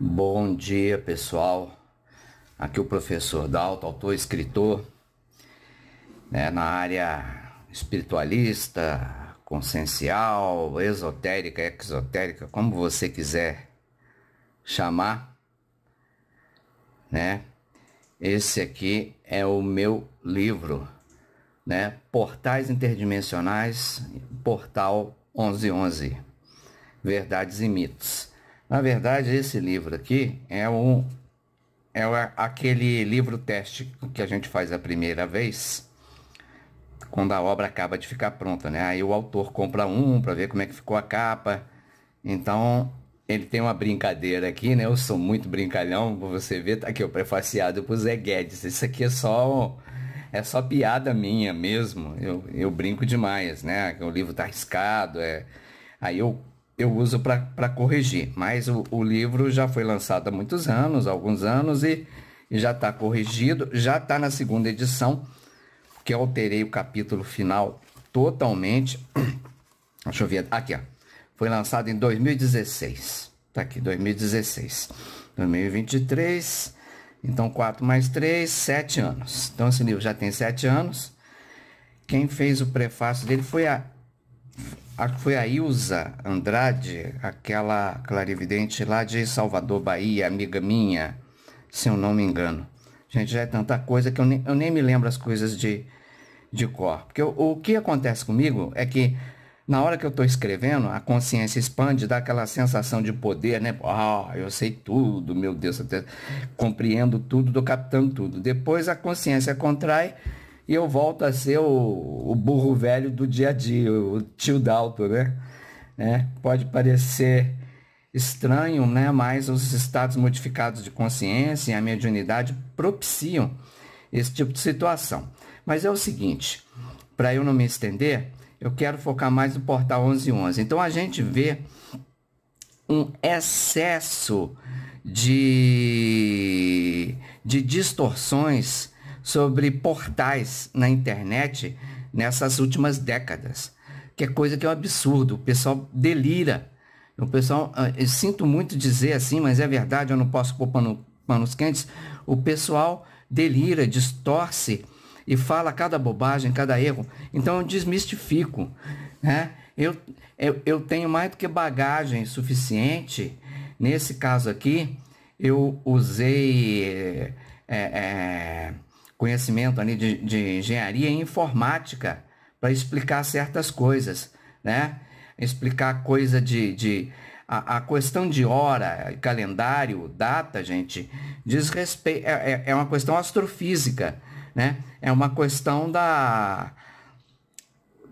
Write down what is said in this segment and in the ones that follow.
Bom dia pessoal, aqui o professor Dalto, autor escritor, né, na área espiritualista, consciencial, esotérica, exotérica, como você quiser chamar, né? Esse aqui é o meu livro, né? Portais Interdimensionais, Portal 1111, Verdades e Mitos. Na verdade, esse livro aqui é um é aquele livro teste que a gente faz a primeira vez, quando a obra acaba de ficar pronta, né? Aí o autor compra um para ver como é que ficou a capa. Então, ele tem uma brincadeira aqui, né? Eu sou muito brincalhão, você ver, tá aqui o prefaciado pro Zé Guedes. Isso aqui é só é só piada minha mesmo. Eu, eu brinco demais, né? O livro tá arriscado, é aí eu eu uso para corrigir. Mas o, o, livro já foi lançado há muitos anos, alguns anos, e, e já está corrigido. Já está na segunda edição, que eu alterei o capítulo final totalmente. Deixa eu ver. Aqui, ó. Foi lançado em 2016. Tá aqui, 2016. 2023. Então, 4 mais 3, 7 anos. Então, esse livro já tem 7 anos. Quem fez o prefácio dele foi a Acho que foi a Ilza Andrade, aquela clarividente lá de Salvador, Bahia, amiga minha, se eu não me engano. Gente, já é tanta coisa que eu nem, eu nem me lembro as coisas de, de cor. Porque o, o que acontece comigo é que na hora que eu estou escrevendo, a consciência expande, dá aquela sensação de poder, né? Ah, eu sei tudo, meu Deus, eu compreendo tudo, estou captando tudo. Depois a consciência contrai e eu volto a ser o, o burro velho do dia a dia, o tio Dalton, né? É, pode parecer estranho, né? Mas os estados modificados de consciência e a mediunidade propiciam esse tipo de situação. Mas é o seguinte, para eu não me estender, eu quero focar mais no portal 1111. Então a gente vê um excesso de, de distorções sobre portais na internet nessas últimas décadas, que é coisa que é um absurdo. O pessoal delira. O pessoal, ah, eu sinto muito dizer assim, mas é verdade, eu não posso pôr pano, panos quentes. O pessoal delira, distorce e fala cada bobagem, cada erro. Então eu desmistifico. Né? Eu, eu, eu tenho mais do que bagagem suficiente. Nesse caso aqui, eu usei é, é, conhecimento ali de, de engenharia e informática para explicar certas coisas, né? Explicar coisa de, de a, a, questão de hora, calendário, data, gente, diz respeito, é, é, é uma questão astrofísica, né? É uma questão da,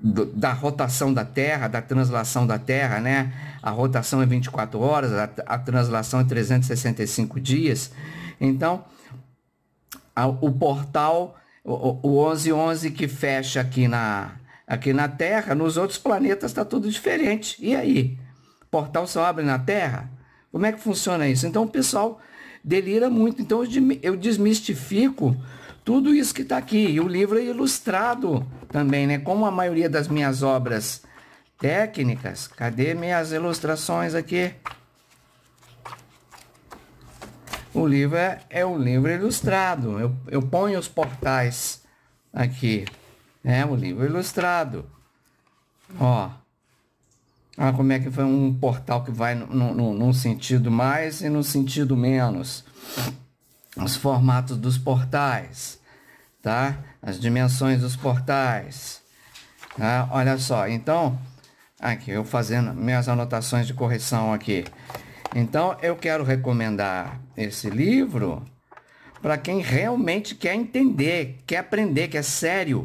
da rotação da Terra, da translação da Terra, né? A rotação é 24 horas, a, a translação é 365 dias. Então, o portal, o, o 1111 que fecha aqui na, aqui na Terra, nos outros planetas está tudo diferente. E aí? O portal só abre na Terra? Como é que funciona isso? Então o pessoal delira muito. Então eu desmistifico tudo isso que está aqui. E o livro é ilustrado também, né? Como a maioria das minhas obras técnicas. Cadê minhas ilustrações aqui? O livro é, é um livro ilustrado. Eu, eu ponho os portais aqui. É o livro ilustrado. Ó. Olha como é que foi um portal que vai no, num sentido mais e no sentido menos. Os formatos dos portais, tá? As dimensões dos portais. Tá? Olha só, então, aqui eu fazendo minhas anotações de correção aqui. Então, eu quero recomendar esse livro para quem realmente quer entender, quer aprender, que é sério,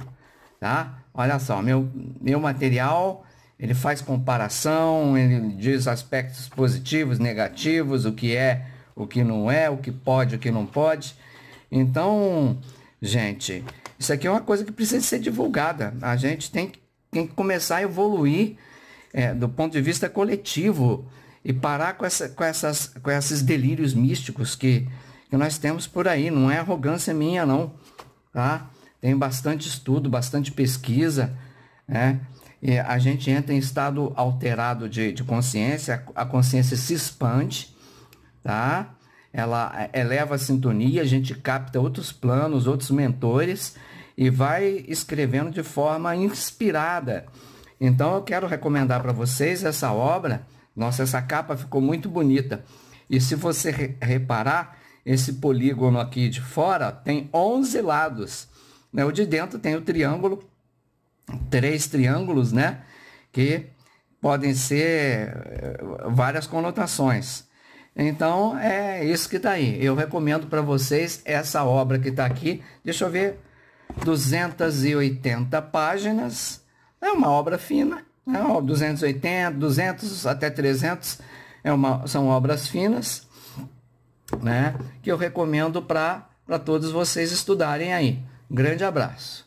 tá? Olha só, meu, meu material, ele faz comparação, ele diz aspectos positivos, negativos, o que é, o que não é, o que pode, o que não pode. Então, gente, isso aqui é uma coisa que precisa ser divulgada. A gente tem, tem que começar a evoluir é, do ponto de vista coletivo e parar com, essa, com, essas, com esses delírios místicos que, que nós temos por aí. Não é arrogância minha, não. Tá? Tem bastante estudo, bastante pesquisa. Né? E a gente entra em estado alterado de, de consciência, a consciência se expande. tá? Ela eleva a sintonia, a gente capta outros planos, outros mentores e vai escrevendo de forma inspirada. Então eu quero recomendar para vocês essa obra. Nossa, essa capa ficou muito bonita. E se você re reparar, esse polígono aqui de fora tem 11 lados. Né? O de dentro tem o triângulo, três triângulos, né? Que podem ser eh, várias conotações. Então é isso que está aí. Eu recomendo para vocês essa obra que está aqui. Deixa eu ver. 280 páginas. É uma obra fina. Né? 280, 200 até 300 é uma, são obras finas, né? Que eu recomendo para todos vocês estudarem aí. grande abraço.